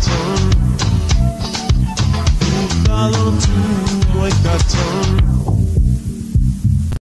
turn